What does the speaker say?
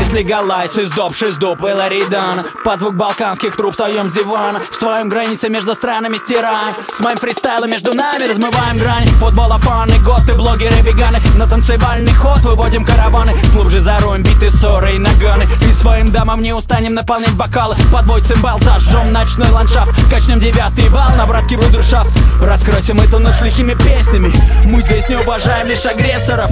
Лайз, Лигалайз, Здоб ши Здуб и Ларидан Под звук балканских труб встаем с дивана Ведь мы границы между странами, стираем С моим фристайлом между нами размываем грань. Футбол, панки, готы, блогеры, веганы. На танцевальный ход выводим караваны. Глубже зароем биты, ссоры и наганы. И своим дамам не устанем наполнять бокалы. Под бой цимбал зажжем ночной ландшафт. Качнем девятый вал на братский брудершафт. Раскрасим мы ночь лихими песнями. Мы здесь не уважаем лишь агрессоров.